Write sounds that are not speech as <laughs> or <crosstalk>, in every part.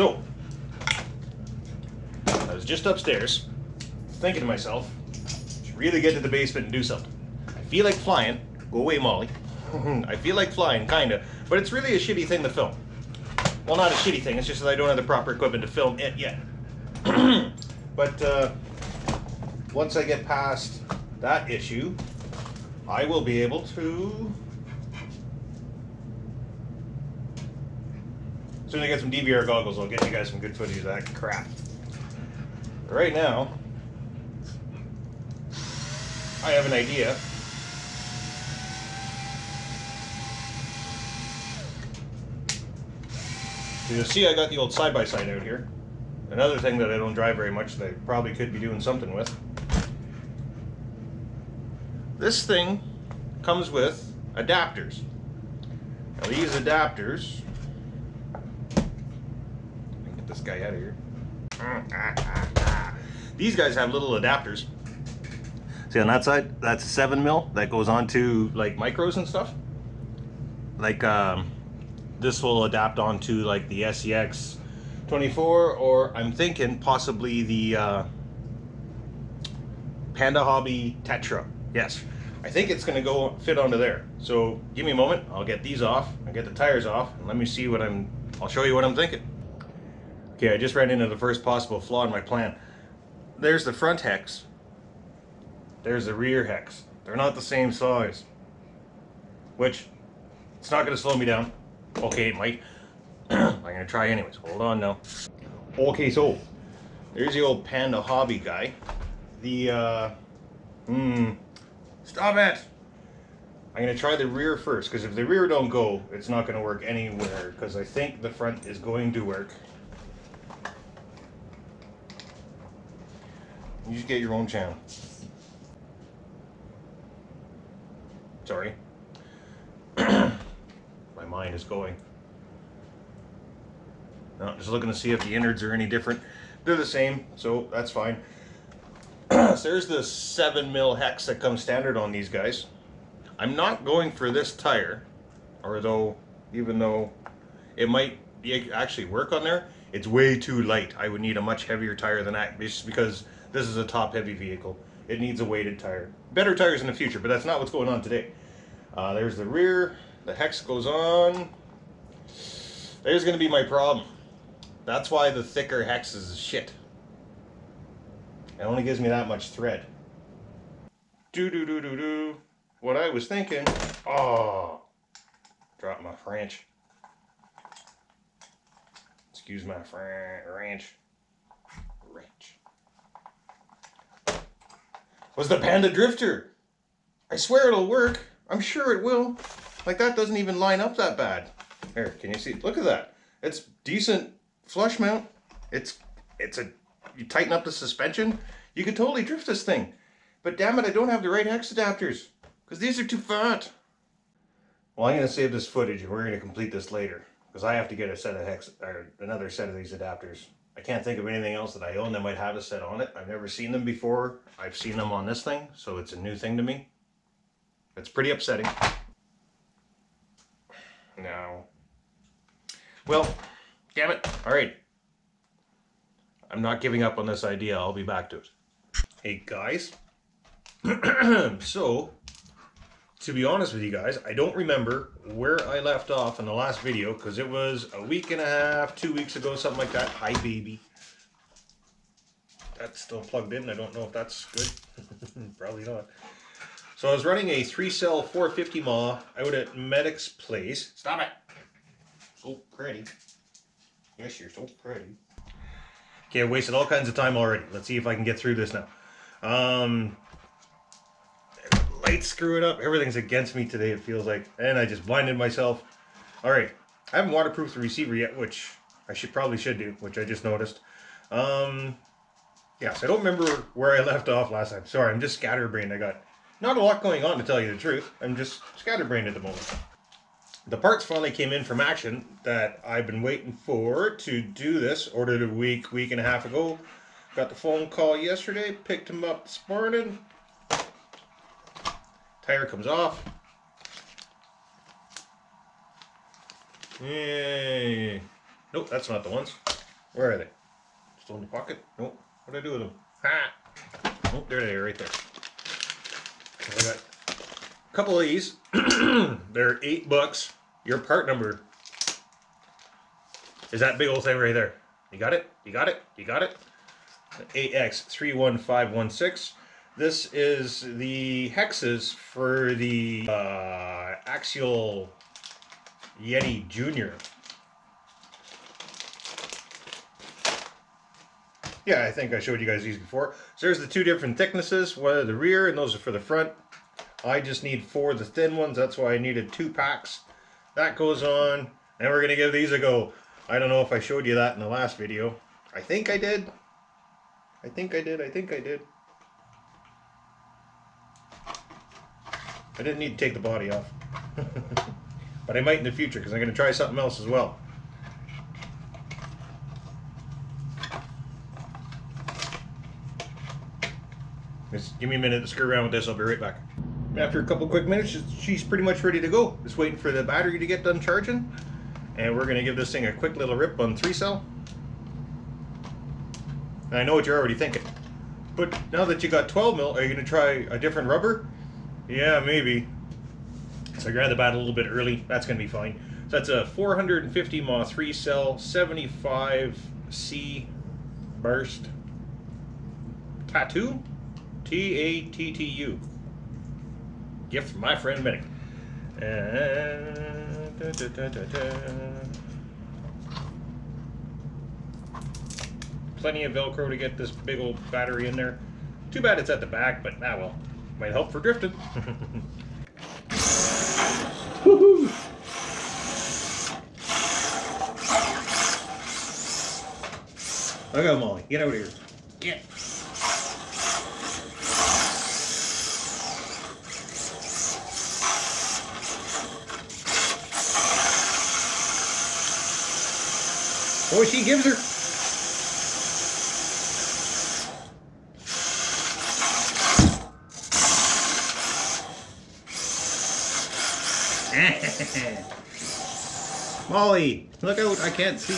So, I was just upstairs, thinking to myself, should really get to the basement and do something. I feel like flying. Go away, Molly. <laughs> I feel like flying, kinda, but it's really a shitty thing to film. Well, not a shitty thing. It's just that I don't have the proper equipment to film it yet. <clears throat> but uh, once I get past that issue, I will be able to. As soon as I get some DVR goggles, I'll get you guys some good footage of that crap. Right now, I have an idea. So you'll see I got the old side-by-side -side out here. Another thing that I don't drive very much that I probably could be doing something with. This thing comes with adapters. Now these adapters, this guy out of here. These guys have little adapters. See on that side, that's a seven mil that goes on to like micros and stuff. Like um, this will adapt onto like the SEX 24 or I'm thinking possibly the uh, Panda Hobby Tetra. Yes, I think it's gonna go fit onto there. So give me a moment, I'll get these off, I'll get the tires off, and let me see what I'm, I'll show you what I'm thinking. Okay, I just ran into the first possible flaw in my plan. There's the front hex, there's the rear hex. They're not the same size. Which, it's not gonna slow me down. Okay, Mike. <clears throat> I'm gonna try anyways. Hold on now. Okay, so there's the old Panda Hobby guy. The uh, hmm, stop it. I'm gonna try the rear first because if the rear don't go, it's not gonna work anywhere. Because I think the front is going to work. You just get your own channel. Sorry. <clears throat> My mind is going. No, just looking to see if the innards are any different. They're the same, so that's fine. <clears throat> so there's the 7 mil hex that comes standard on these guys. I'm not going for this tire, or though, even though it might actually work on there, it's way too light. I would need a much heavier tire than that just because this is a top heavy vehicle. It needs a weighted tire. Better tires in the future, but that's not what's going on today. Uh, there's the rear, the hex goes on. There's going to be my problem. That's why the thicker hex is shit. It only gives me that much thread. Do do do do do. What I was thinking. Oh, drop my French. Excuse my. French. Was the Panda Drifter. I swear it'll work. I'm sure it will. Like that doesn't even line up that bad. Here, can you see? Look at that. It's decent flush mount. It's it's a you tighten up the suspension, you could totally drift this thing. But damn it, I don't have the right hex adapters because these are too fat. Well, I'm going to save this footage and we're going to complete this later because I have to get a set of hex or another set of these adapters. I can't think of anything else that I own that might have a set on it. I've never seen them before. I've seen them on this thing, so it's a new thing to me. It's pretty upsetting. No. Well, damn it. All right. I'm not giving up on this idea. I'll be back to it. Hey, guys. <clears throat> so, to be honest with you guys, I don't remember where I left off in the last video because it was a week and a half, two weeks ago, something like that. Hi, baby. That's still plugged in. I don't know if that's good. <laughs> Probably not. So I was running a three-cell 450 mah out at Medic's place. Stop it! So pretty. Yes, you're so pretty. Okay, I wasted all kinds of time already. Let's see if I can get through this now. Um, lights screw it up. Everything's against me today, it feels like. And I just blinded myself. All right. I haven't waterproofed the receiver yet, which I should probably should do, which I just noticed. Um, yeah, so I don't remember where I left off last time. Sorry, I'm just scatterbrained. I got not a lot going on, to tell you the truth. I'm just scatterbrained at the moment. The parts finally came in from Action that I've been waiting for to do this. Ordered a week, week and a half ago. Got the phone call yesterday, picked him up this morning. Tire comes off. Yay. Nope, that's not the ones. Where are they? Still in the pocket? Nope. What did I do with them? Ha! Nope, there they are, right there. I got a couple of these. <clears throat> They're eight bucks. Your part number is that big old thing right there. You got it? You got it? You got it? AX31516. This is the hexes for the uh, Axial Yeti Junior. Yeah, I think I showed you guys these before. So there's the two different thicknesses, one of the rear and those are for the front. I just need four of the thin ones, that's why I needed two packs. That goes on, and we're gonna give these a go. I don't know if I showed you that in the last video. I think I did. I think I did, I think I did. I didn't need to take the body off. <laughs> but I might in the future because I'm going to try something else as well. Just give me a minute to screw around with this. I'll be right back. After a couple quick minutes, she's pretty much ready to go. Just waiting for the battery to get done charging. And we're going to give this thing a quick little rip on 3 cell. And I know what you're already thinking. But now that you got 12 mil, are you going to try a different rubber? Yeah, maybe. So I grabbed the bat a little bit early. That's going to be fine. So that's a 450 mAh 3 cell 75C burst Tattu. T A T T U. Gift from my friend Benny. And, Plenty of Velcro to get this big old battery in there. Too bad it's at the back, but ah well. Might help for drifting. <laughs> Woohoo! Look at Molly. Get out of here. Get. Oh, she gives her. Molly, look out, I can't see.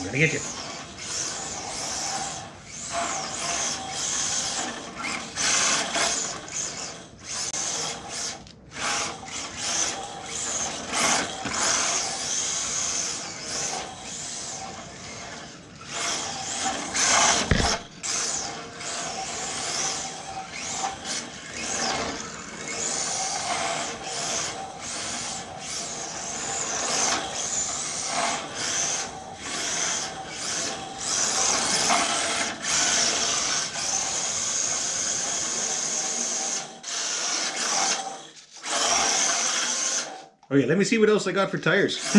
I'm gonna get you. Okay, let me see what else I got for tires. <laughs>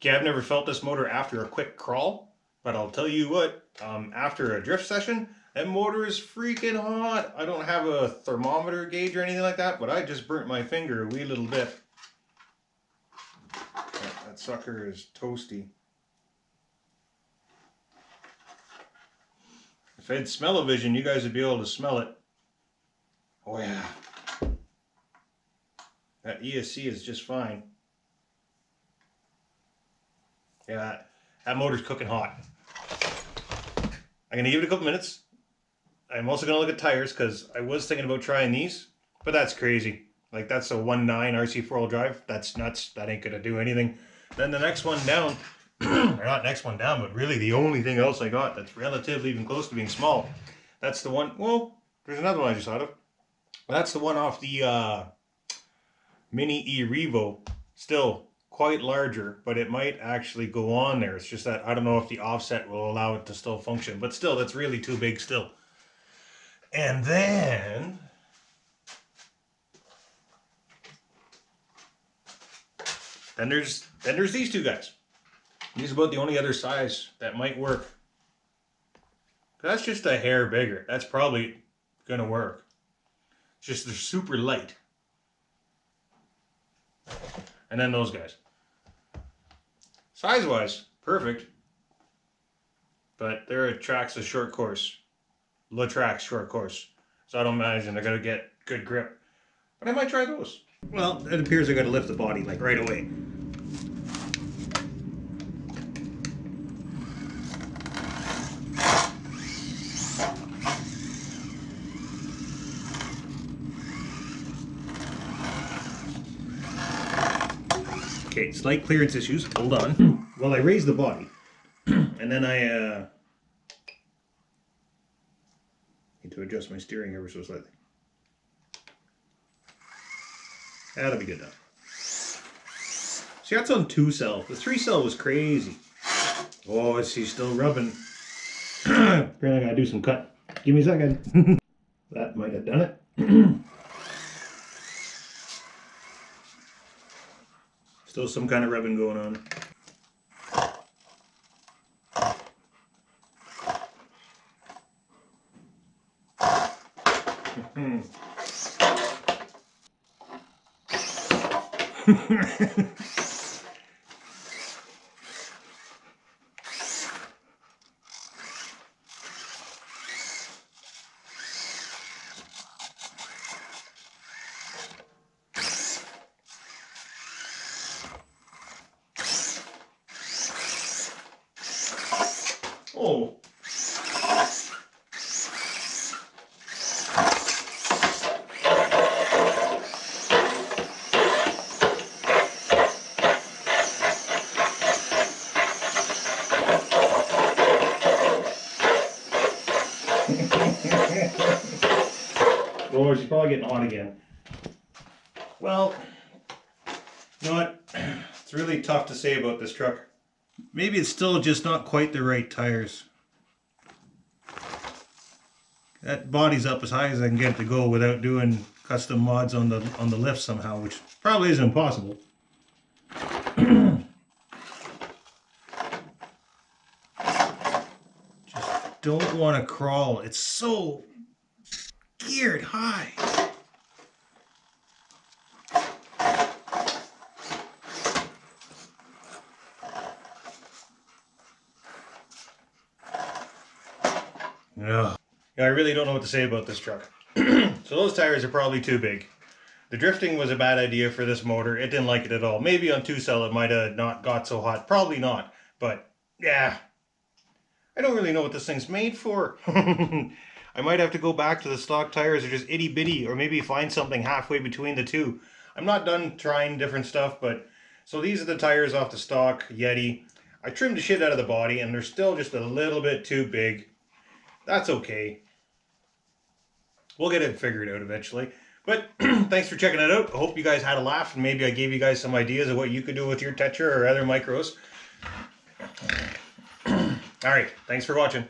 okay, I've never felt this motor after a quick crawl, but I'll tell you what, um, after a drift session, that motor is freaking hot. I don't have a thermometer gauge or anything like that, but I just burnt my finger a wee little bit. That, that sucker is toasty. If I had smell-o-vision, you guys would be able to smell it. Oh yeah. That ESC is just fine. Yeah, that motor's cooking hot. I'm gonna give it a couple minutes. I'm also gonna look at tires because I was thinking about trying these, but that's crazy. Like that's a 1.9 RC four-wheel drive. That's nuts. That ain't gonna do anything. Then the next one down, or not next one down, but really the only thing else I got that's relatively even close to being small. That's the one, well, there's another one I just thought of. That's the one off the uh, Mini E Revo. Still quite larger, but it might actually go on there. It's just that I don't know if the offset will allow it to still function. But still, that's really too big still. And then... Then there's then there's these two guys. These about the only other size that might work. That's just a hair bigger. That's probably going to work. It's just they're super light. And then those guys. Size-wise, perfect. but they're a Traxxas short course, Latrax short course. So I don't imagine they're gonna get good grip. But I might try those. Well, it appears I gotta lift the body like right away. Okay, slight clearance issues. Hold on. well, I raise the body, <clears throat> and then I uh, need to adjust my steering ever so slightly. That'll be good enough. See, that's on two cell. The three cell was crazy. Oh, is he still rubbing? <clears throat> Apparently, I gotta do some cut. Give me a second. <laughs> that might have done it. <clears throat> Still some kind of rubbing going on. oh. <laughs> Getting hot again. Well, you know what? <clears throat> It's really tough to say about this truck. Maybe it's still just not quite the right tires. That body's up as high as I can get it to go without doing custom mods on the on the lift somehow, which probably is impossible. <clears throat> just don't want to crawl. It's so geared high. Yeah, I really don't know what to say about this truck. <clears throat> so those tires are probably too big. The drifting was a bad idea for this motor. It didn't like it at all. Maybe on two cell it might have not got so hot. Probably not. But yeah, I don't really know what this thing's made for. <laughs> I might have to go back to the stock tires or just itty bitty or maybe find something halfway between the two. I'm not done trying different stuff, but so these are the tires off the stock Yeti. I trimmed the shit out of the body and they're still just a little bit too big. That's okay. We'll get it figured out eventually. But <clears throat> thanks for checking it out. I hope you guys had a laugh and maybe I gave you guys some ideas of what you could do with your Tetra or other micros. <clears throat> All right. Thanks for watching.